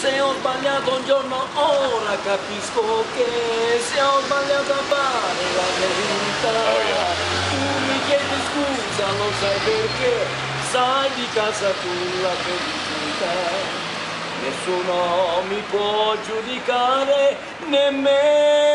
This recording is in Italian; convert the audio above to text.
Se ho sbagliato un giorno ora capisco che se ho sbagliato a fare la verità. Oh, tu mi chiedi scusa, lo sai perché? Sai di casa tu la felicità Nessuno mi può giudicare nemmeno